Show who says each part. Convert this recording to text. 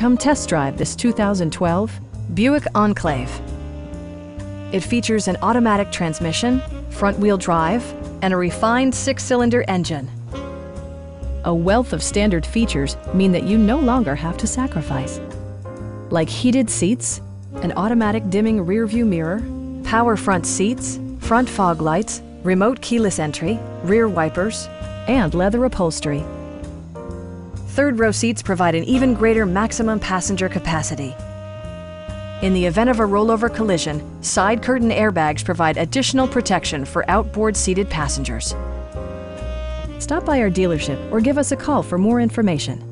Speaker 1: Come test drive this 2012 Buick Enclave. It features an automatic transmission, front-wheel drive, and a refined six-cylinder engine. A wealth of standard features mean that you no longer have to sacrifice. Like heated seats, an automatic dimming rearview mirror, power front seats, front fog lights, remote keyless entry, rear wipers, and leather upholstery. Third row seats provide an even greater maximum passenger capacity. In the event of a rollover collision, side curtain airbags provide additional protection for outboard seated passengers. Stop by our dealership or give us a call for more information.